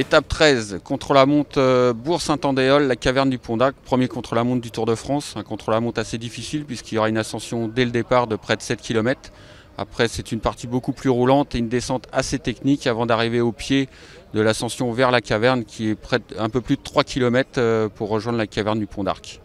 Étape 13, contre-la-montre euh, Bourg-Saint-Andéol, la caverne du Pont d'Arc, premier contre-la-montre du Tour de France. Un contre-la-montre assez difficile puisqu'il y aura une ascension dès le départ de près de 7 km. Après, c'est une partie beaucoup plus roulante et une descente assez technique avant d'arriver au pied de l'ascension vers la caverne qui est près un peu plus de 3 km euh, pour rejoindre la caverne du Pont d'Arc.